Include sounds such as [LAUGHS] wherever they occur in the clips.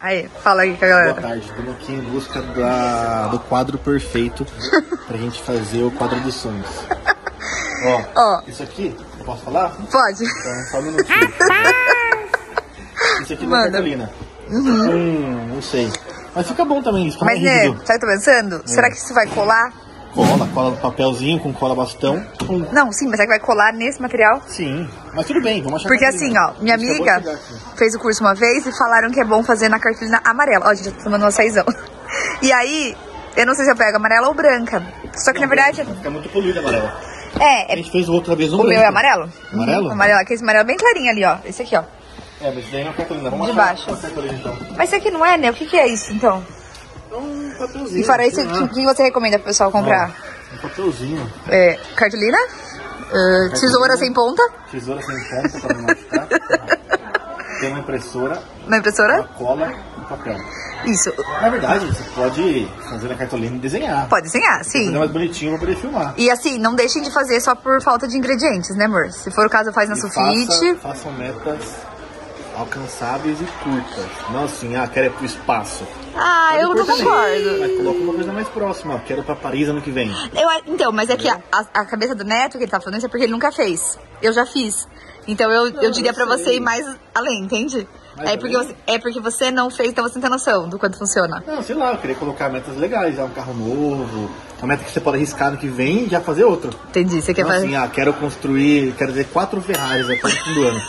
Aí, fala aí com a galera. Boa tarde, estamos aqui em busca da, do quadro perfeito pra gente fazer o quadro dos sonhos. [LAUGHS] Ó, Ó. isso aqui, eu posso falar? Pode. Então, só um minutinho. Isso aqui não é Manda. cartolina. Hum, não sei. Mas fica bom também, isso Mas, né, rígido. sabe o que eu tô pensando? Será que isso vai colar? Cola, cola papelzinho com cola bastão. Não, sim, mas será que vai colar nesse material? Sim, mas tudo bem, vamos achar Porque assim, ó, minha acabou amiga fez o curso uma vez e falaram que é bom fazer na cartolina amarela. Ó, gente, eu tô tomando uma saizão. E aí, eu não sei se eu pego amarela ou branca. Só que na verdade, Fica muito poluído amarelo. é, A é gente fez outra vez no o meu branco. é amarelo? Amarelo? Uhum, amarelo, aquele amarelo bem clarinho ali, ó. Esse aqui, ó. É, mas daí não é cartolina. Vamos De baixo. cartolina então. Mas esse aqui não é, né? O que que é isso, então? É um papelzinho. E fora isso, sei o que, que você recomenda pro pessoal comprar? Ó, um papelzinho. É, cartolina? Ah, tesoura sem ponta? Tesoura sem ponta pra não machucar. [LAUGHS] Tem uma impressora, Uma uma impressora? cola e papel. Isso. Na verdade, você pode fazer na cartolina e desenhar. Pode desenhar, Fazer sim. mais bonitinho pra poder filmar. E assim, não deixem de fazer só por falta de ingredientes, né, amor? Se for o caso, faz na E sulfite. faça, façam metas alcançáveis e curtas. Não assim, ah, quero ir pro espaço. Ah, Pode eu não concordo. Mas coloca uma coisa mais próxima, ó. Quero ir pra Paris ano que vem. Eu, então, mas é que a, a- cabeça do neto que ele tá falando isso é porque ele nunca fez. Eu já fiz. Então eu, eu diria pra você ir mais além, entende? Mais É porque, além? você, é porque você não fez, então você não tem noção do quanto funciona. Não, sei lá, eu queria colocar metas legais, um carro novo, uma meta que você pode arriscar no que vem e já fazer outro. Entendi. Você quer Não fazer. assim, ah, quero construir, quero ver quatro Ferraris até o fim do ano.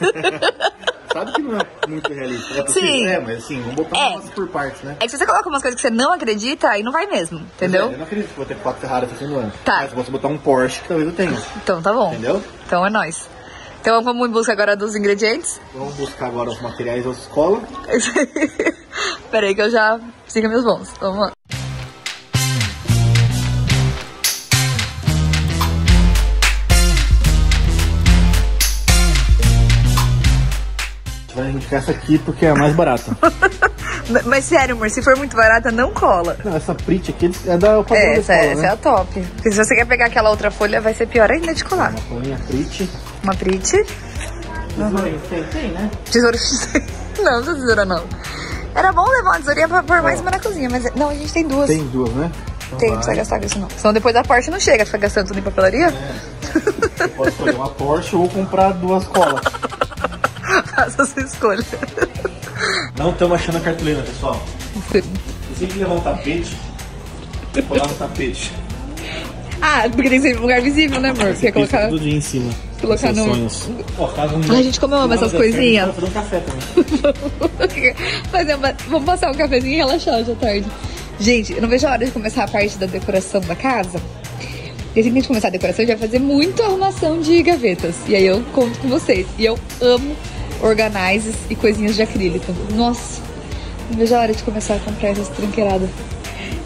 [LAUGHS] Sabe que não é muito realista. É possível? Sim. É, mas assim, vamos botar É. umas por partes, né? É que se você coloca umas coisas que você não acredita, aí não vai mesmo, entendeu? Eu não acredito que vou ter quatro Ferraris até o fim do ano. Tá. Mas se você botar um Porsche, talvez eu tenha. Então tá bom. Entendeu? Então é nóis. Então vamos em busca agora dos ingredientes. Vamos buscar agora os materiais da escola. [LAUGHS] Pera aí que eu já siga meus bons. Vamos lá. Indicar essa aqui porque é a mais barata. [LAUGHS] Mas sério, amor, se for muito barata, não cola. não, essa Prit aqui é da padrão É, da essa, escola, essa né? é a top. Porque se você quer pegar aquela outra folha, vai ser pior ainda de colar. Uma folhinha Prit. Uma Prit. Tesourinha, tem, tem, né? [LAUGHS] Tesoura Não, não precisa tesoura não. Era bom levar uma tesourinha pra pôr mais uma na cozinha, mas não, a gente tem duas. Tem duas, né? Então Tem, não vai. precisa gastar com isso não. Senão depois da parte não chega, fica gastando tudo em papelaria. Você pode escolher uma Porsche ou comprar duas colas. [LAUGHS] Faça a sua escolha. Não estamos achando a cartolina, pessoal. Você tem que levar um tapete. Colar no tapete. Ah, porque tem que ser lugar visível, né, amor? Você colocar... Tudo em cima. Colocar no- sonhos. Caso um- Ai, gente, como eu amo essas certo, coisinhas. Vamos fazer um café também. [LAUGHS] Fazer uma... Vamos passar um cafezinho e relaxar hoje à tarde. Gente, eu não vejo a hora de começar a parte da decoração da casa. E assim que a gente começar a decoração, a gente vai fazer muito arrumação de gavetas. E aí eu conto com vocês. E eu amo organizes e coisinhas de acrílico. Nossa, não vejo a hora de começar a comprar essas tranqueiradas.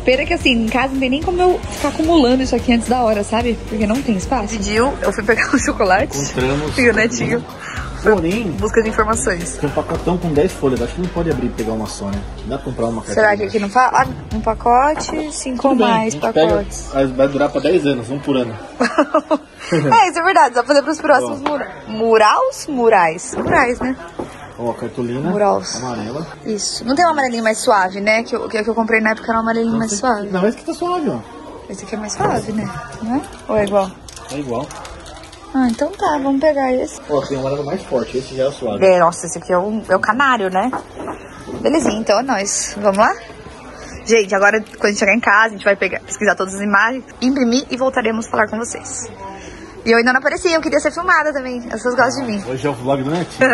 Pena que assim, em casa não tem nem como eu ficar acumulando isso aqui antes da hora, sabe? Porque não tem espaço. Pediu, eu fui pegar [LAUGHS] o chocolate. Encontramos. E o netinho. Porém, Busca de informações. tem um pacotão com 10 folhas. Acho que não pode abrir e pegar uma só, né? Dá pra comprar uma Será que aqui não fala? Ah, um pacote, cinco ou mais gente pega- pacotes. vai- durar pra 10 anos, um por ano. [LAUGHS] é, isso é verdade. Dá pra fazer pros próximos mura... murals? Murais. Murais, né? Ó, cartolina Murals. amarela. Isso. Não tem um amarelinho mais suave, né? Que eu, que eu comprei na época era um amarelinho mais suave. Não, esse aqui tá suave, ó. Esse aqui é mais suave, né? Não é? Ou é igual? É igual. Ah, então tá. Vamos pegar esse. Ó, tem um amarelo mais forte. Esse já é o suave. É, nossa, esse aqui é o, é o canário, né? Belezinha, então é nóis. Vamos lá? Gente, agora quando a gente chegar em casa, a gente vai pegar, pesquisar todas as imagens, imprimir e voltaremos a falar com vocês. E eu ainda não apareci, eu queria ser filmada também. As pessoas gostam de mim. Hoje é o vlog do Netinho.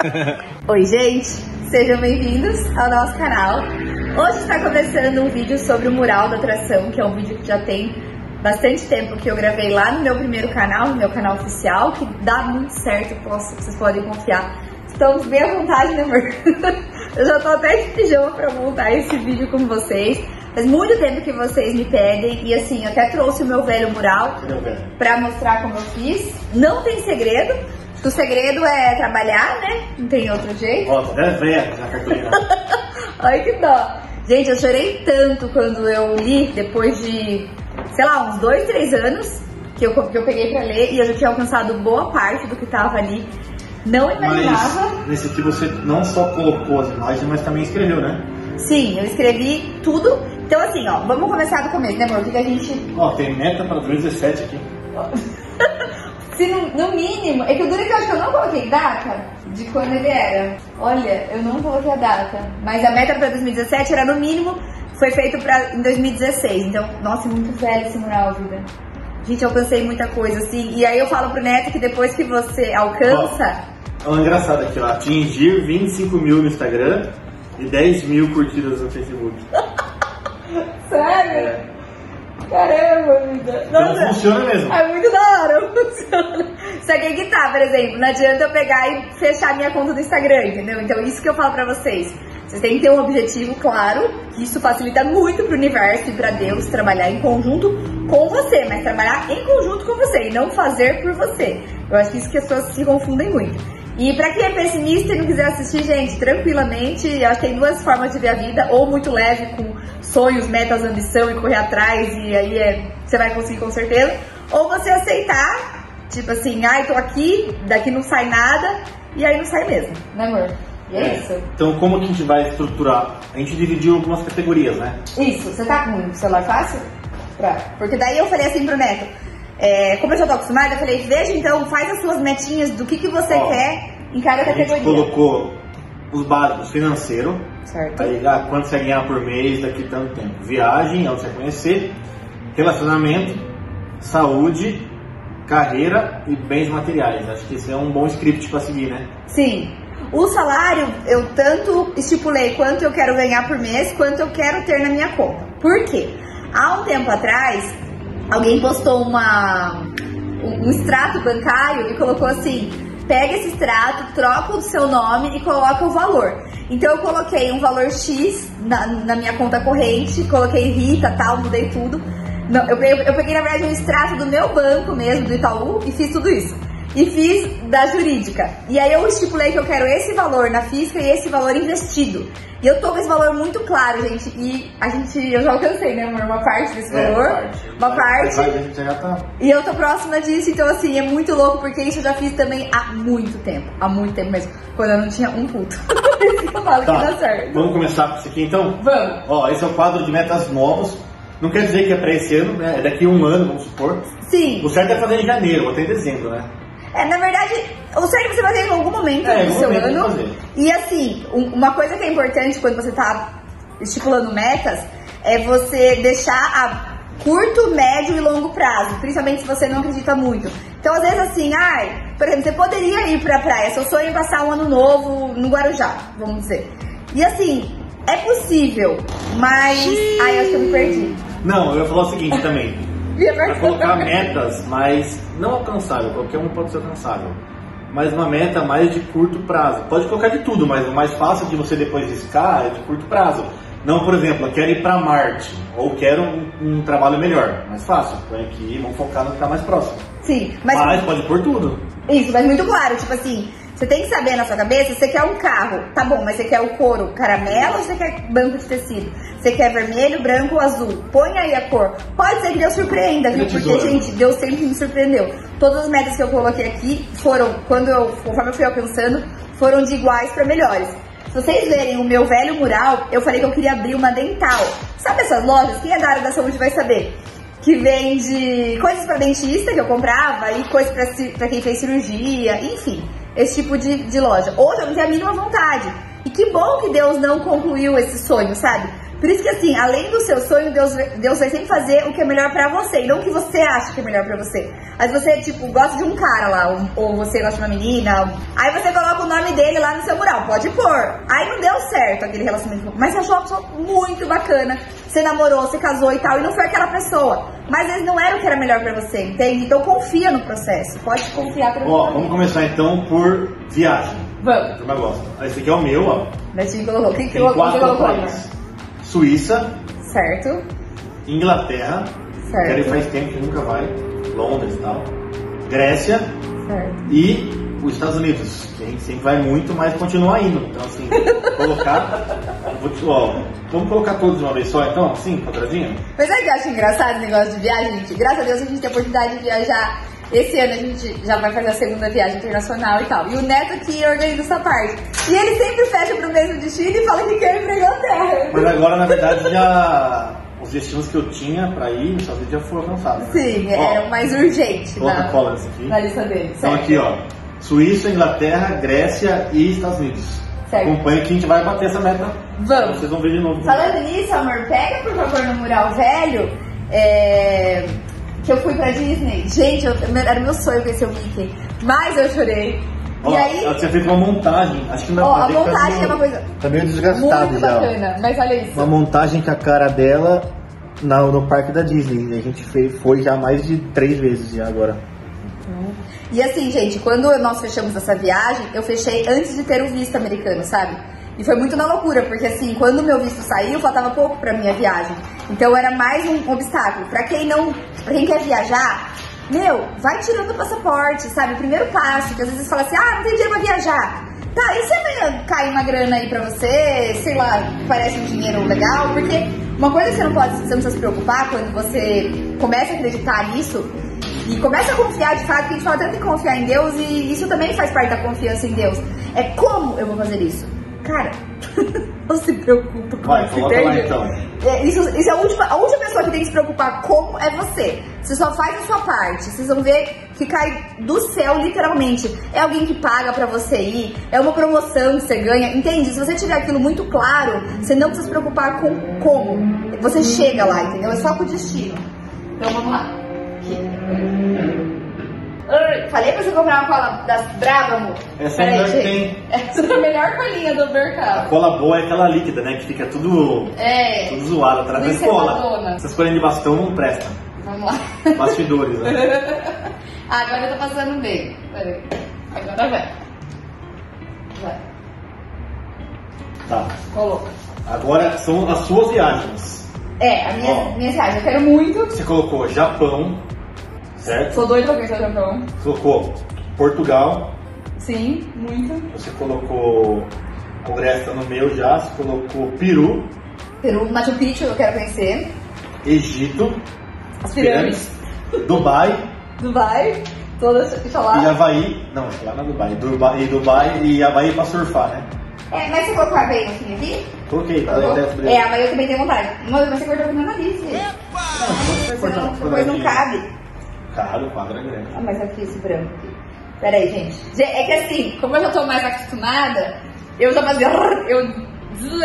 [LAUGHS] Oi, gente! Sejam bem-vindos ao nosso canal. Hoje está começando um vídeo sobre o mural da atração, que é um vídeo que já tem bastante tempo que eu gravei lá no meu primeiro canal, no meu canal oficial, que dá muito certo, posso, vocês podem confiar. Estamos bem à vontade, né, amor? [LAUGHS] Eu já tô até de pijama pra montar esse vídeo com vocês. Faz muito tempo que vocês me pedem e assim, eu até trouxe o meu velho mural pra mostrar como eu fiz. Não tem segredo. O segredo é trabalhar, né? Não tem outro jeito. Ó, vendo? Vem na cartolina. [LAUGHS] Ai, que dó. Gente, eu chorei tanto quando eu li, depois de, sei lá, uns dois, três anos, que eu, que eu peguei pra ler e eu já tinha alcançado boa parte do que tava ali. Não imaginava. Mas nesse aqui você não só colocou as imagens, mas também escreveu, né? Sim, eu escrevi tudo. Então assim, ó, vamos começar do começo, né amor? O que, que a gente... Ó, tem meta para 2017 aqui. [LAUGHS] Se no, no, mínimo, é que o duro é que eu acho que eu não coloquei data de quando ele era. Olha, eu não coloquei a data. Mas a meta para 2017 era no mínimo, foi feito pra, em 2016. Então, nossa, muito velho esse mural, vida. Gente, eu alcancei muita coisa, assim. E aí eu falo pro Neto que depois que você alcança. Ó, uma engraçada aqui, ó. Atingir 25 mil no Instagram e 10 mil curtidas no Facebook. [LAUGHS] Sério? É. Caramba, vida. Nossa, não funciona mesmo. É muito da hora, [LAUGHS] funciona. Só que que tá, por exemplo, não adianta eu pegar e fechar minha conta do Instagram, entendeu? Então isso que eu falo pra vocês. Vocês têm que ter um objetivo claro, isso facilita muito pro universo e pra Deus trabalhar em conjunto com você, mas trabalhar em conjunto com você e não fazer por você. Eu acho que isso que as pessoas se confundem muito. E para quem é pessimista e não quiser assistir, gente, tranquilamente, eu acho que tem duas formas de ver a vida, ou muito leve, com sonhos, metas, ambição e correr atrás, e aí é, você vai conseguir com certeza, ou você aceitar, tipo assim, ai, tô aqui, daqui não sai nada, e aí não sai mesmo, né amor? E é, é isso. Então como que a gente vai estruturar? A gente dividiu algumas categorias, né? Isso, você tá com o celular fácil? Pra... Porque daí eu falei assim pro Neto, é, como eu já tô acostumada, eu falei, veja então, faz as suas metinhas do que, que você Ó, quer em cada categoria. A gente colocou os básicos financeiro. Certo. Aí, ah, quanto você ganhar por mês daqui tanto tempo. Viagem, onde você conhecer. Relacionamento, saúde, carreira e bens materiais. Acho que esse é um bom script para seguir, né? Sim. O salário, eu tanto estipulei quanto eu quero ganhar por mês, quanto eu quero ter na minha conta. Por quê? Há um tempo atrás, alguém postou uma, um, extrato bancário e colocou assim: pega esse extrato, troca o seu nome e coloca o valor. Então eu coloquei um valor X na, na minha conta corrente, coloquei Rita, tal, mudei tudo. Não, eu, eu peguei, na verdade, um extrato do meu banco mesmo, do Itaú, e fiz tudo isso e fiz da jurídica. E aí eu estipulei que eu quero esse valor na física e esse valor investido. E eu tô com esse valor muito claro, gente. E a gente, eu já alcancei, né, amor? Uma parte desse é, valor. Parte. Uma parte. Vai, vai, já tá. E eu tô próxima disso, então assim, é muito louco, porque isso eu já fiz também há muito tempo. Há muito tempo mesmo. Quando eu não tinha um puto. [LAUGHS] eu falo tá. que dá certo. Vamos começar com isso aqui então? Vamos. Ó, esse é o quadro de metas novos. Não quer dizer que é pra esse ano, né? É daqui a um ano, vamos supor. Sim. O certo é fazer em janeiro, até em dezembro, né? É, na verdade, o certo é você fazer em algum momento é, do seu ano. E assim, um, uma coisa que é importante quando você está estipulando metas é você deixar a curto, médio e longo prazo, principalmente se você não acredita muito. Então, às vezes, assim, ai, por exemplo, você poderia ir pra praia, seu sonho é passar um ano novo no Guarujá, vamos dizer. E assim, é possível, mas. Xiii. Ai, acho que eu me perdi. Não, eu ia falar o seguinte também. Para colocar metas mais não alcançável, qualquer um pode ser alcançável, mas uma meta mais de curto prazo. Pode colocar de tudo, mas o mais fácil de você depois riscar é de curto prazo. Não, por exemplo, eu quero ir para Marte ou quero um, um, trabalho melhor. Mais fácil, põe aqui, vamos focar no que está mais próximo. Sim, mas, mas pode pôr tudo. Isso, mas muito claro, tipo assim, você tem que saber na sua cabeça, você quer um carro, tá bom, mas você quer o couro caramelo ou você quer banco de tecido? Você quer vermelho, branco ou azul? Põe aí a cor. Pode ser que Deus surpreenda, viu? Porque, gente, Deus sempre me surpreendeu. Todas as metas que eu coloquei aqui foram, quando eu, conforme eu fui alcançando, foram de iguais para melhores. Se vocês verem o meu velho mural, eu falei que eu queria abrir uma dental. Sabe essas lojas? Quem é da área da saúde vai saber que vende coisas para dentista que eu comprava e coisas para quem fez cirurgia, enfim esse tipo de, de loja. Hoje eu não tenho a mínima vontade. E que bom que Deus não concluiu esse sonho, sabe? Por isso que assim, além do seu sonho, Deus, Deus vai sempre fazer o que é melhor para você, e não o que você acha que é melhor para você. Aí você, tipo, gosta de um cara lá, ou você gosta de uma menina, aí você coloca o nome dele lá no seu mural, pode pôr. Aí não deu certo aquele relacionamento, mas você achou uma pessoa muito bacana, você namorou, você casou e tal, e não foi aquela pessoa. Mas vezes não era o que era melhor para você, entende? Então confia no processo, pode confiar pra Ó, vamos começar então por viagem. Vamos. Turma gosta. Esse aqui é o meu, ó. Netinho colocou. Que, que Tem quatro colocou? Países. Suíça. Certo. Inglaterra. Certo. Quero ir faz tempo que nunca vai. Londres e tal. Grécia. Certo. E os Estados Unidos, que a gente sempre vai muito, mas continua indo. Então, assim, [LAUGHS] colocar. Vamos colocar todos de uma vez só, então, assim, quadradinho? Mas é que eu acho engraçado esse negócio de viagem, gente. Graças a Deus a gente tem a oportunidade de viajar Esse ano a gente já vai fazer a segunda viagem internacional e tal. E o Neto que organiza essa parte. E ele sempre fecha pro mesmo destino e fala que quer ir pra Inglaterra. Mas agora, na verdade, já [LAUGHS] os destinos que eu tinha pra ir nos Estados Unidos já foram alcançados. Né? Sim, era o mais urgente na, cola aqui. na lista dele. Então certo. aqui, ó. Suíça, Inglaterra, Grécia e Estados Unidos. Certo. Acompanha que a gente vai bater essa meta. Vamos. Vocês vão ver de novo. Falando nisso, amor, pega por favor no mural velho. É... Que eu fui pra Disney. Gente, eu... era meu sonho conhecer o Mickey. Mas eu chorei. Ó, e aí, ela tinha feito uma montagem. Acho que não ó, a montagem é uma coisa. Tá meio desgastado muito já. bacana, mas olha isso. Uma montagem com a cara dela na, no parque da Disney. A gente fez, foi já mais de três vezes já agora. E assim, gente, quando nós fechamos essa viagem, eu fechei antes de ter o visto americano, sabe? E foi muito na loucura, porque assim, quando o meu visto saiu, faltava pouco pra minha viagem. Então era mais um obstáculo. Pra quem não. Pra quem quer viajar, meu, vai tirando o passaporte, sabe? O primeiro passo, que às vezes fala assim, ah, não tem dinheiro pra viajar. Tá, e se amanhã cair uma grana aí pra você, sei lá, parece um dinheiro legal? Porque uma coisa que você não pode, você não precisa se preocupar quando você começa a acreditar nisso e começa a confiar de fato, que a gente fala tanto em confiar em Deus e isso também faz parte da confiança em Deus. É como eu vou fazer isso? Cara, [LAUGHS] não se preocupa com Vai, isso, lá então. É, isso, isso é a última, a última pessoa que tem que se preocupar como é você. Você só faz a sua parte. Vocês vão ver que cai do céu, literalmente. É alguém que paga para você ir, é uma promoção que você ganha. Entende? Se você tiver aquilo muito claro, você não precisa se preocupar com como. Você chega lá, entendeu? É só com o destino. Então vamos lá. Falei pra você comprar uma cola das Brava, amor. Essa é a melhor que tem. [LAUGHS] Essa é a melhor colinha do mercado. A cola boa é aquela líquida, né? Que fica tudo, é. tudo zoado atrás da cola. Essas colinhas de bastão não prestam. Vamos lá. [LAUGHS] Bastidores, né? [LAUGHS] Agora eu tô passando bem. Peraí. Agora vai. Vai. Tá. Coloca. Agora são as suas viagens. É, a minha, minha viagem. Eu quero muito. Você colocou Japão, certo? Sou doido pra conhecer o Japão. Você colocou Portugal. Sim, muito. Você colocou. O resto tá no meu já. Você colocou Peru. Peru, Machu Picchu eu quero conhecer. Egito. As pirâmides. Dubai. Dubai. Todas, lá. E Havaí. Não, lá na Dubai. Dubai. E Dubai e Havaí pra surfar, né? É, mas você colocou a Havaí no fim aqui? Coloquei, tá É, a Havaí eu também tenho vontade. Mas você cortou com o meu nariz, gente. Não, depois não cabe. Cabe, o quadro é grande. Ah, mas aqui esse branco aqui. Pera aí, gente. É que assim, como eu já tô mais acostumada, eu já fazia. [LAUGHS] Eu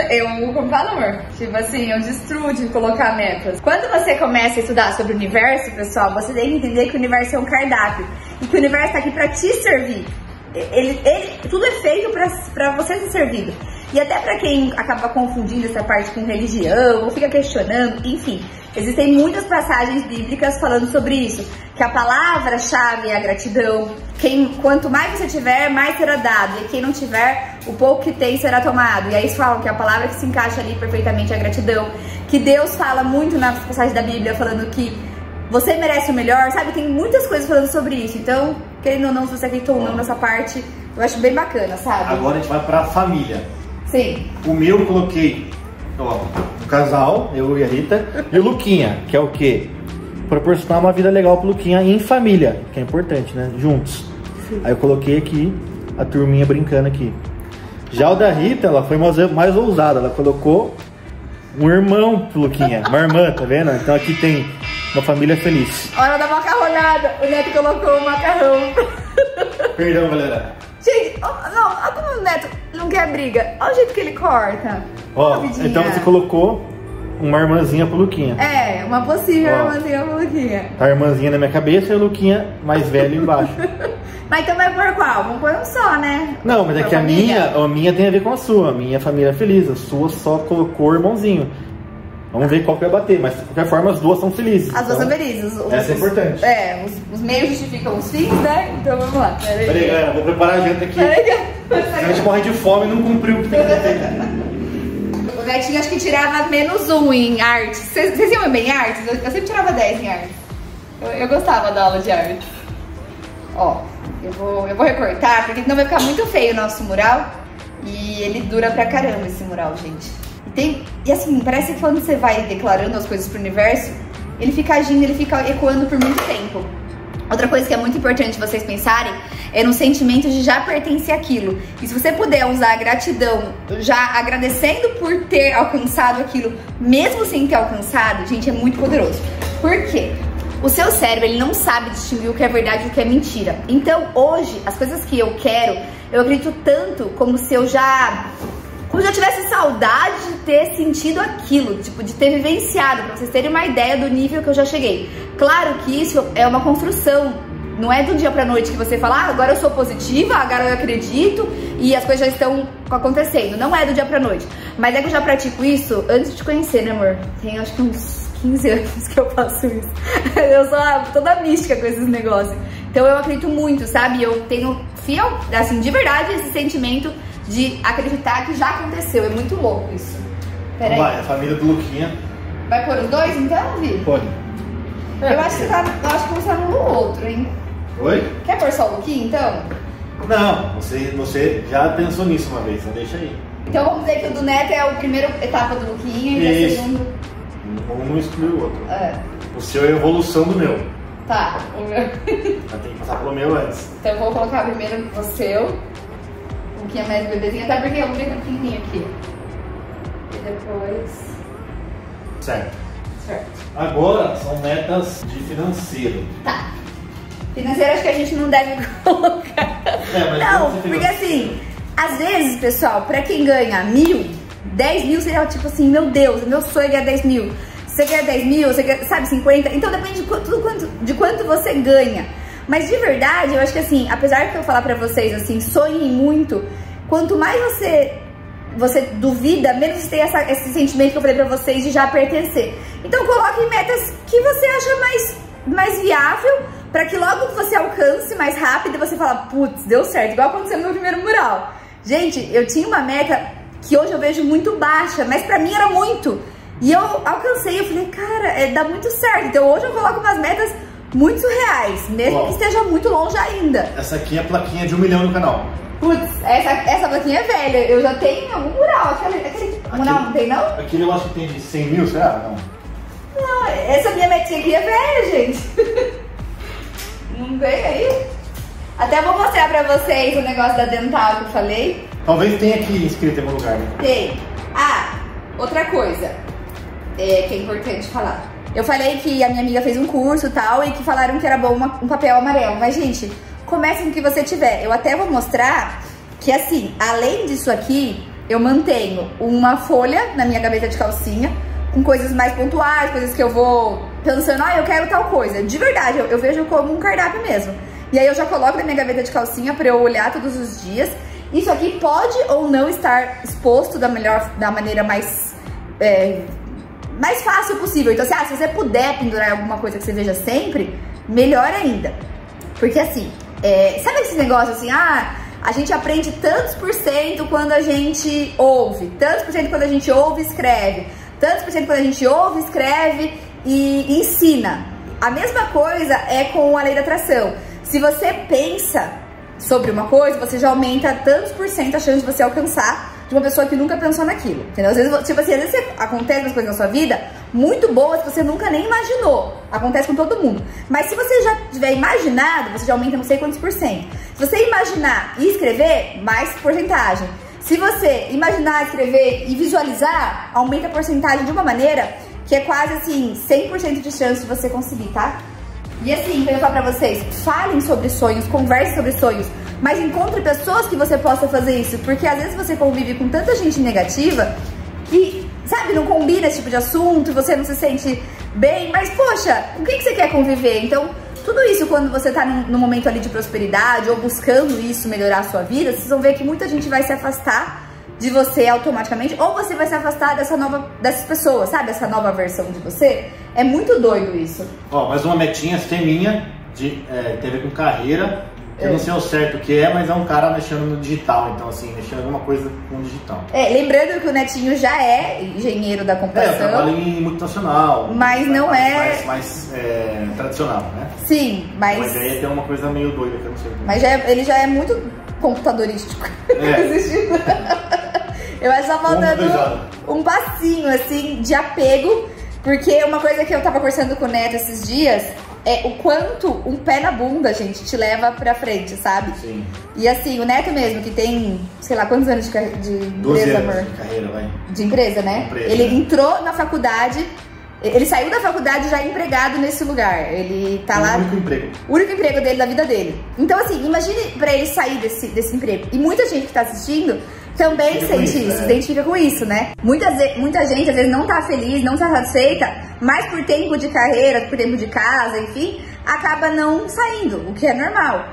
eu, como fala, amor? Tipo assim, eu destruo de colocar metas. Quando você começa a estudar sobre o universo, pessoal, você tem que entender que o universo é um cardápio e que o universo tá aqui para te servir. Ele, ele, tudo é feito para você ser servido. E até para quem acaba confundindo essa parte com religião ou fica questionando, enfim, existem muitas passagens bíblicas falando sobre isso, que a palavra-chave é a gratidão. Quem, quanto mais você tiver, mais será dado, e quem não tiver, o pouco que tem será tomado. E aí falam que a palavra que se encaixa ali perfeitamente é a gratidão. Que Deus fala muito nas passagens da Bíblia falando que você merece o melhor, sabe? Tem muitas coisas falando sobre isso. Então, querendo ou não, se você acreditou ou não nessa parte, eu acho bem bacana, sabe? Agora a gente vai pra família. Sim. O meu eu coloquei, ó, o casal, eu e a Rita, e o Luquinha, que é o quê? Proporcionar uma vida legal pro Luquinha em família, que é importante, né? Juntos. Sim. Aí eu coloquei aqui a turminha brincando aqui. Já o da Rita, ela foi mais, mais ousada, ela colocou um irmão pro Luquinha, uma irmã, tá vendo? Então aqui tem uma família feliz. Hora da macarronada. O Neto colocou o macarrão. [LAUGHS] Perdão, galera. Gente, oh, não, olha como o Neto não quer briga. Olha o jeito que ele corta. Ó, então você colocou uma irmãzinha pro Luquinha. É, uma possível Ó, irmãzinha pro Luquinha. Tá a irmãzinha na minha cabeça e o Luquinha mais velho embaixo. [LAUGHS] mas então vai por qual? Vamos pôr um só, né? Não, mas é que a minha, a minha tem a ver com a sua. A minha família é feliz. A sua só colocou o irmãozinho. Vamos ver qual que vai bater, mas de qualquer forma as duas são felizes. As duas então, são felizes. Os, essa é importante. É, os, os, meios justificam os fins, né? Então vamos lá. Peraí, Peraí galera, vou preparar a janta aqui. Peraí, a gente morre de fome e não cumpriu o que tem que fazer. O Netinho acho que tirava menos um em artes. Vocês, iam bem em artes? Eu, eu, sempre tirava 10 em artes. Eu, eu gostava da aula de artes. Ó, eu vou, eu vou recortar, porque senão vai ficar muito feio o nosso mural. E ele dura pra caramba esse mural, gente. E, tem, e assim, parece que quando você vai declarando as coisas pro universo, ele fica agindo, ele fica ecoando por muito tempo. Outra coisa que é muito importante vocês pensarem é no sentimento de já pertencer aquilo. E se você puder usar a gratidão já agradecendo por ter alcançado aquilo, mesmo sem ter alcançado, gente, é muito poderoso. Por quê? O seu cérebro, ele não sabe distinguir o que é verdade e o que é mentira. Então, hoje, as coisas que eu quero, eu acredito tanto como se eu já como se eu tivesse saudade de ter sentido aquilo, tipo, de ter vivenciado, pra vocês terem uma ideia do nível que eu já cheguei. Claro que isso é uma construção, não é do dia pra noite que você fala, ah, agora eu sou positiva, agora eu acredito e as coisas já estão acontecendo. Não é do dia pra noite. Mas é que eu já pratico isso antes de te conhecer, né, amor? Tem acho que uns 15 anos que eu faço isso. [LAUGHS] Eu sou toda mística com esses negócios. Então eu acredito muito, sabe? Eu tenho fiel, assim, de verdade, esse sentimento de acreditar que já aconteceu. É muito louco isso. Pera Vai, a família do Luquinha. Vai pôr os dois então, Vi? Pode. Eu acho que tá, eu acho que você tá no outro, hein? Oi? Quer pôr só o Luquinha então? Não, você, você já pensou nisso uma vez, então deixa aí. Então vamos dizer que o do Neto é a primeira etapa do Luquinha e a segunda. Um exclui o outro. É. O seu é a evolução do meu. Tá, o meu. [LAUGHS] Mas tem que passar pelo meu antes. Então eu vou colocar primeiro o seu pouquinho mais bebezinho, até porque eu vou ver pequenininho aqui. E depois. Certo. Certo. Agora são metas de financeiro. Tá. Financeiro acho que a gente não deve [LAUGHS] colocar. É, mas não, porque assim, às vezes, pessoal, pra quem ganha mil, 10 mil seria tipo assim, meu Deus, meu sonho é ganhar 10 mil. Você quer 10 mil, você quer, sabe, 50? Então depende de quanto, de quanto você ganha. Mas de verdade, eu acho que assim, apesar de eu falar pra vocês assim, sonhem muito, quanto mais você você duvida, menos você tem essa, esse sentimento que eu falei pra vocês de já pertencer. Então coloque metas que você acha mais, mais viável, para que logo você alcance mais rápido você fala, putz, deu certo, igual aconteceu no meu primeiro mural. Gente, eu tinha uma meta que hoje eu vejo muito baixa, mas pra mim era muito. E eu alcancei, eu falei, cara, é, dá muito certo. Então hoje eu coloco umas metas muito surreais, mesmo que esteja muito longe ainda. Essa aqui é a plaquinha de um milhão no canal. Putz, essa, essa plaquinha é velha. Eu já tenho algum mural. Aquele, aquele mural não tem, não? Aquele eu acho que tem de 100 mil, será? Não. Não, essa minha metinha aqui é velha, gente. [LAUGHS] não vem aí? Até vou mostrar pra vocês o negócio da dental que eu falei. Talvez tenha aqui escrito em algum lugar, né? Tem. Ah, outra coisa é, que é importante falar. Eu falei que a minha amiga fez um curso e tal, e que falaram que era bom uma, um papel amarelo. Mas, gente, comece com o que você tiver. Eu até vou mostrar que, assim, além disso aqui, eu mantenho uma folha na minha gaveta de calcinha, com coisas mais pontuais, coisas que eu vou pensando, ah, eu quero tal coisa. De verdade, eu, eu vejo como um cardápio mesmo. E aí eu já coloco na minha gaveta de calcinha pra eu olhar todos os dias. Isso aqui pode ou não estar exposto da melhor, da maneira mais é, mais fácil possível. Então, assim, ah, se você puder pendurar alguma coisa que você veja sempre, melhor ainda. Porque assim, é, sabe esse negócio assim, ah, a gente aprende tantos por cento quando a gente ouve, tantos por cento quando a gente ouve e escreve, tantos por cento quando a gente ouve, escreve e ensina. A mesma coisa é com a lei da atração. Se você pensa sobre uma coisa, você já aumenta tantos por cento a chance de você alcançar de uma pessoa que nunca pensou naquilo, entendeu? Às vezes, tipo assim, às vezes acontece umas coisas na sua vida muito boas que você nunca nem imaginou. Acontece com todo mundo. Mas se você já tiver imaginado, você já aumenta não sei quantos por cento. Se você imaginar e escrever, mais porcentagem. Se você imaginar, escrever e visualizar, aumenta a porcentagem de uma maneira que é quase assim, 100% de chance de você conseguir, tá? E assim, eu falar pra vocês, falem sobre sonhos, conversem sobre sonhos, mas encontre pessoas que você possa fazer isso, porque às vezes você convive com tanta gente negativa que, sabe, não combina esse tipo de assunto, você não se sente bem, mas poxa, com quem que você quer conviver? Então, tudo isso quando você tá num momento ali de prosperidade ou buscando isso melhorar a sua vida, vocês vão ver que muita gente vai se afastar de você automaticamente, ou você vai se afastar dessa nova, dessas pessoas, sabe? Essa nova versão de você. É muito doido isso. Ó, mais uma metinha minha de é, tem a ver com carreira. Eu é. não sei o certo o que é, mas é um cara mexendo no digital, então assim, mexendo alguma coisa com o digital. É, lembrando que o Netinho já é engenheiro da computação. É, eu trabalho em multinacional. Mas não é... Mais, mais é, tradicional, né? Sim, mas... Mas aí tem uma coisa meio doida que eu não sei. Mas já é, ele já é muito computadorístico. É. [LAUGHS] Eu acho que tá faltando um passinho, assim, de apego. Porque uma coisa que eu tava conversando com o Neto esses dias é o quanto um pé na bunda, gente, te leva pra frente, sabe? Sim. E assim, o Neto mesmo, que tem, sei lá, quantos anos de, de 12 empresa, anos amor? de carreira, vai. De empresa, né? Empresa. Ele entrou na faculdade, ele saiu da faculdade já empregado nesse lugar. Ele tá O lá. único emprego. O único emprego dele da vida dele. Então, assim, imagine pra ele sair desse, desse emprego. E muita gente que tá assistindo também sente isso, isso, é. se identifica com isso, né? Muita, ze- muita gente às vezes não tá feliz, não tá satisfeita, mas por tempo de carreira, por tempo de casa, enfim, acaba não saindo, o que é normal.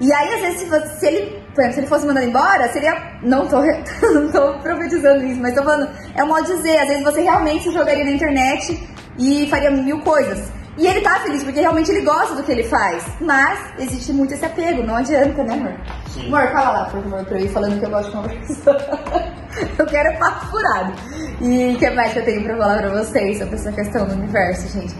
E aí, às vezes, se, você- se ele, por exemplo, se ele fosse mandado embora, seria. Não tô, [LAUGHS] não tô profetizando isso, mas tô falando. É um modo de dizer, às vezes você realmente se jogaria na internet e faria mil coisas. E ele tá feliz porque realmente ele gosta do que ele faz. Mas existe muito esse apego, não adianta, né, amor? Sim. Amor, fala lá, por favor, pra eu ir falando que eu gosto de conversar. [LAUGHS] eu quero papo furado. E o que mais que eu tenho pra falar pra vocês sobre essa questão do universo, gente?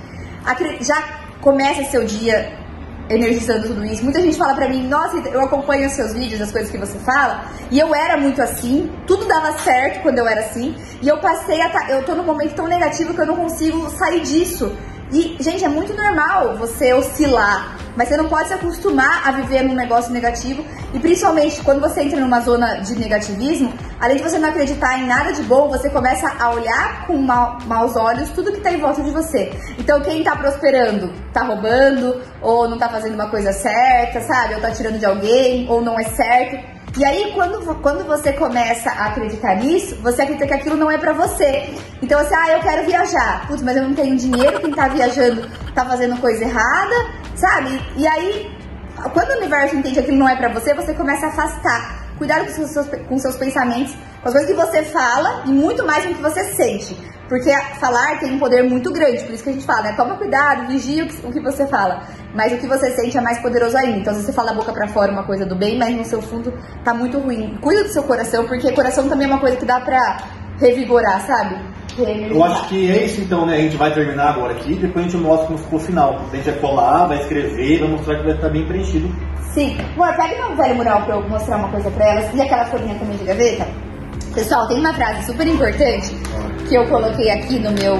Já começa seu dia energizando tudo isso. Muita gente fala pra mim, nossa, eu acompanho os seus vídeos, as coisas que você fala, e eu era muito assim, tudo dava certo quando eu era assim, e eu passei a tá, eu tô num momento tão negativo que eu não consigo sair disso. E, gente, é muito normal você oscilar, mas você não pode se acostumar a viver num negócio negativo, e principalmente quando você entra numa zona de negativismo, além de você não acreditar em nada de bom, você começa a olhar com mau- maus olhos tudo que tá em volta de você. Então, quem tá prosperando, tá roubando, ou não tá fazendo uma coisa certa, sabe? Ou tá tirando de alguém, ou não é certo. E aí, quando, quando você começa a acreditar nisso, você acredita que aquilo não é pra você. Então, assim, ah, eu quero viajar. Putz, mas eu não tenho dinheiro, quem tá viajando tá fazendo coisa errada, sabe? E aí, quando o universo entende que aquilo não é pra você, você começa a afastar. Cuidado com seus- com seus pensamentos, com as coisas que você fala e muito mais com o que você sente. Porque falar tem um poder muito grande, por isso que a gente fala, né? Toma cuidado, vigia o que, o que você fala. Mas o que você sente é mais poderoso ainda. Então, se você fala a boca pra fora uma coisa do bem, mas no seu fundo tá muito ruim. Cuida do seu coração, porque coração também é uma coisa que dá pra revigorar, sabe? Eu acho que é isso então, né? A gente vai terminar agora aqui, depois a gente mostra como ficou o final. A gente vai colar, vai escrever, vai mostrar que vai estar bem preenchido. Sim. Amor, pega meu velho mural pra eu mostrar uma coisa pra elas. E aquela folhinha também de gaveta. Pessoal, tem uma frase super importante que eu coloquei aqui no meu,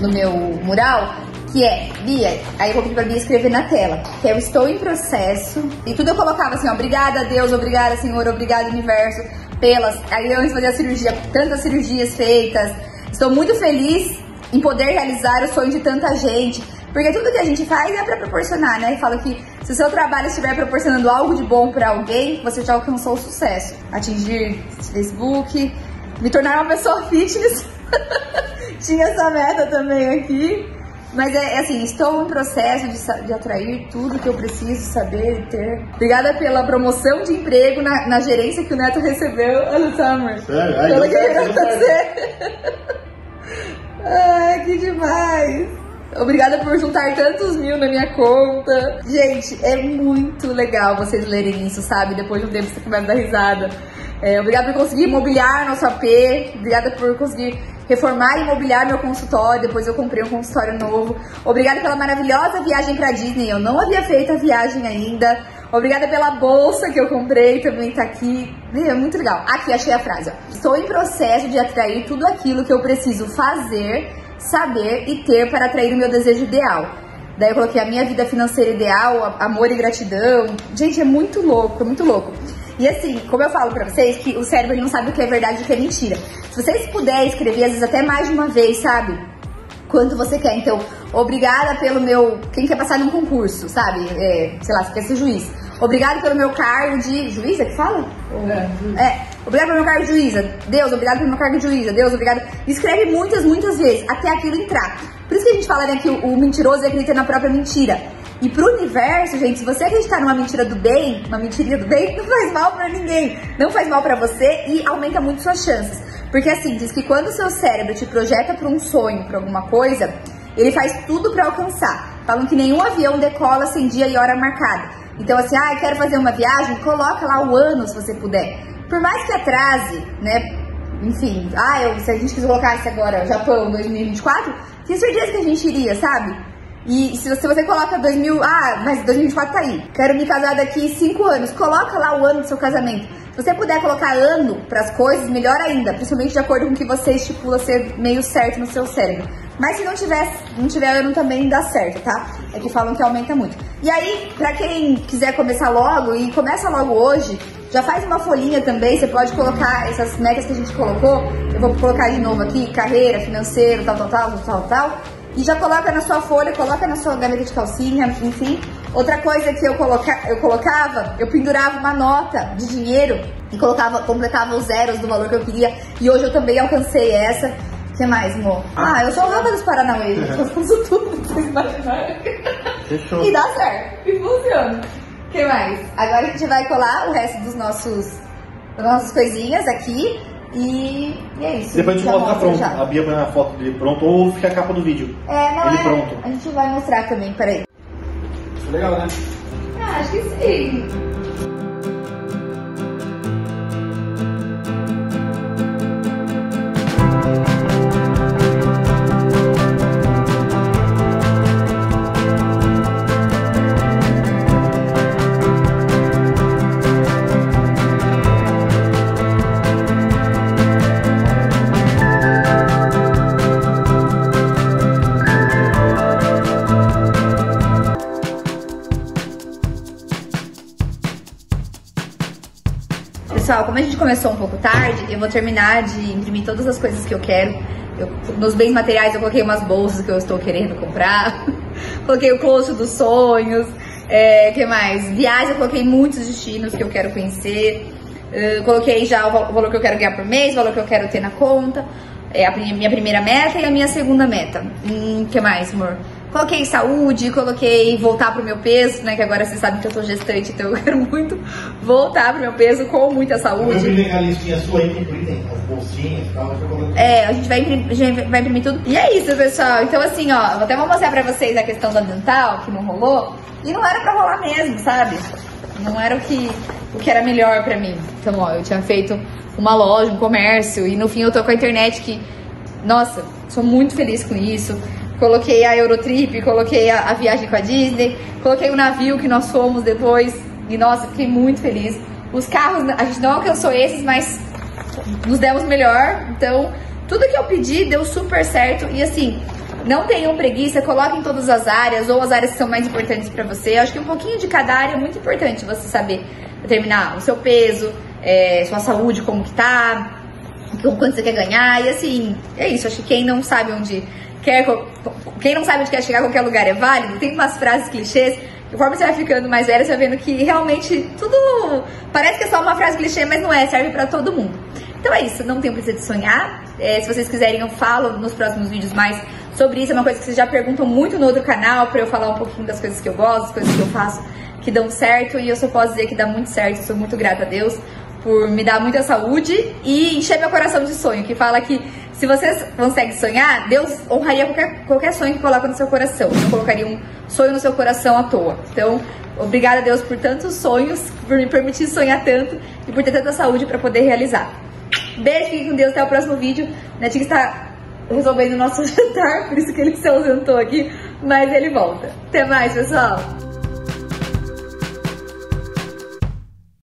no meu mural, que é, Bia, aí eu coloquei pra Bia escrever na tela, que é eu estou em processo, e tudo eu colocava assim, ó, obrigada Deus, obrigada Senhor, obrigada Universo, pelas, aí antes fazer a cirurgia, tantas cirurgias feitas, estou muito feliz em poder realizar o sonho de tanta gente, porque tudo que a gente faz é pra proporcionar, né? Falo que se o seu trabalho estiver proporcionando algo de bom pra alguém, você já alcançou o sucesso. Atingir Facebook, me tornar uma pessoa fitness. [LAUGHS] Tinha essa meta também aqui. Mas é, é assim, estou em processo de, de atrair tudo que eu preciso saber e ter. Obrigada pela promoção de emprego na, na gerência que o Neto recebeu. Olha só, amor. Sério? Ai, certo, que deu [LAUGHS] você. Ai, que demais. Obrigada por juntar tantos mil na minha conta. Gente, é muito legal vocês lerem isso, sabe? Depois de um tempo você começa a dar risada. É, obrigada por conseguir imobiliar nosso AP. Obrigada por conseguir reformar e imobiliar meu consultório. Depois eu comprei um consultório novo. Obrigada pela maravilhosa viagem pra Disney. Eu não havia feito a viagem ainda. Obrigada pela bolsa que eu comprei, também tá aqui. É muito legal. Aqui, achei a frase. Ó. Estou em processo de atrair tudo aquilo que eu preciso fazer, saber e ter para atrair o meu desejo ideal. Daí eu coloquei a minha vida financeira ideal, amor e gratidão. Gente, é muito louco, é muito louco. E assim, como eu falo pra vocês, que o cérebro não sabe o que é verdade e o que é mentira. Se vocês puderem escrever, às vezes até mais de uma vez, sabe? quanto você quer. Então, obrigada pelo meu. Quem quer passar num concurso, sabe? É, sei lá, você quer ser juiz. Obrigado pelo meu cargo de. Juíza que fala? É. Obrigado pelo meu cargo de juíza. Deus, obrigado pelo meu cargo de juíza. Deus, obrigado. Escreve muitas, muitas vezes, até aquilo entrar. Por isso que a gente fala, né, que o, o mentiroso acredita na própria mentira. E pro universo, gente, se você acreditar numa mentira do bem, uma mentirinha do bem, [LAUGHS] não faz mal pra ninguém. Não faz mal pra você e aumenta muito suas chances. Porque assim, diz que quando o seu cérebro te projeta pra um sonho, pra alguma coisa, ele faz tudo pra alcançar. Falam que nenhum avião decola sem dia e hora marcada. Então assim, ah, quero fazer uma viagem, coloca lá o ano se você puder. Por mais que atrase, né? Enfim, ah, eu, se a gente colocasse agora Japão 2024, tinha certeza que a gente iria, sabe? E se você, você coloca 2000, ah, mas 2024 tá aí. Quero me casar daqui 5 anos. Coloca lá o ano do seu casamento. Se você puder colocar ano para as coisas, melhor ainda, principalmente de acordo com o que você estipula ser meio certo no seu cérebro. Mas se não tiver, não tiver ano também dá certo, tá? É que falam que aumenta muito. E aí, pra quem quiser começar logo e começa logo hoje, já faz uma folhinha também, você pode colocar essas metas que a gente colocou, eu vou colocar de novo aqui, carreira, financeiro, tal, tal, tal, tal, tal, e já coloca na sua folha, coloca na sua gaveta de calcinha, enfim. Outra coisa que eu, coloca, eu colocava, eu pendurava uma nota de dinheiro e colocava, completava os zeros do valor que eu queria, e hoje eu também alcancei essa. O que mais, amor? Ah, eu sou louca dos Paranauê, gente. Eu faço tudo, [LAUGHS] vocês imaginarem. Fechou. E dá certo, e funciona. O que mais? Agora a gente vai colar o resto dos nossos, das nossas coisinhas aqui. E, e é isso. Depois a gente mostra pronto. Já. A Bia põe a foto dele pronto ou fica a capa do vídeo. É, não Ele é. pronto. A gente vai mostrar também, peraí. Legal, né? Ah, acho que sim. Começou um pouco tarde, eu vou terminar de imprimir todas as coisas que eu quero. Eu, nos bens materiais eu coloquei umas bolsas que eu estou querendo comprar. [LAUGHS] coloquei o closet dos sonhos. É, que mais? Viagem, eu coloquei muitos destinos que eu quero conhecer. Coloquei já o valor que eu quero ganhar por mês, o valor que eu quero ter na conta. É a minha primeira meta e a minha segunda meta. Hum, que mais, amor? Coloquei saúde, coloquei voltar pro meu peso, né? Que agora vocês sabem que eu tô gestante, então eu quero [LAUGHS] muito voltar pro meu peso com muita saúde. Eu vi a listinha sua aí, incluem as bolsinhas e tal. É, a gente vai imprimir, a gente vai imprimir tudo. E é isso, pessoal. Então, assim, ó, até vou mostrar pra vocês a questão da dental, que não rolou. E não era pra rolar mesmo, sabe? Não era o que, o que era melhor pra mim. Então, ó, eu tinha feito uma loja, um comércio, e no fim eu tô com a internet que, nossa, sou muito feliz com isso coloquei a Eurotrip, coloquei a, a, viagem com a Disney, coloquei o navio que nós fomos depois, e nossa, fiquei muito feliz. Os carros, a gente não alcançou esses, mas nos demos melhor, então tudo que eu pedi deu super certo, e assim, não tenham preguiça, coloquem em todas as áreas, ou as áreas que são mais importantes para você. Eu acho que um pouquinho de cada área é muito importante você saber determinar o seu peso, é, sua saúde, como que tá, quanto você quer ganhar, e assim, é isso. Acho que quem não sabe onde quer, quem não sabe onde quer chegar a qualquer lugar é válido, tem umas frases clichês. Conforme você vai ficando mais velha, você vai vendo que realmente tudo parece que é só uma frase clichê, mas não é, serve para todo mundo. Então é isso, não tenho preciso de sonhar. É, se vocês quiserem, eu falo nos próximos vídeos mais sobre isso. É uma coisa que vocês já perguntam muito no outro canal, para eu falar um pouquinho das coisas que eu gosto, das coisas que eu faço que dão certo. E eu só posso dizer que dá muito certo. Eu sou muito grata a Deus por me dar muita saúde e encher meu coração de sonho, que fala que se você consegue sonhar, Deus honraria qualquer, qualquer sonho que coloca no seu coração. Não colocaria um sonho no seu coração à toa. Então, obrigada a Deus por tantos sonhos, por me permitir sonhar tanto e por ter tanta saúde para poder realizar. Beijo, fique com Deus, até o próximo vídeo. Netinho está resolvendo o nosso [LAUGHS] jantar, por isso que ele se ausentou aqui, mas ele volta. Até mais, pessoal!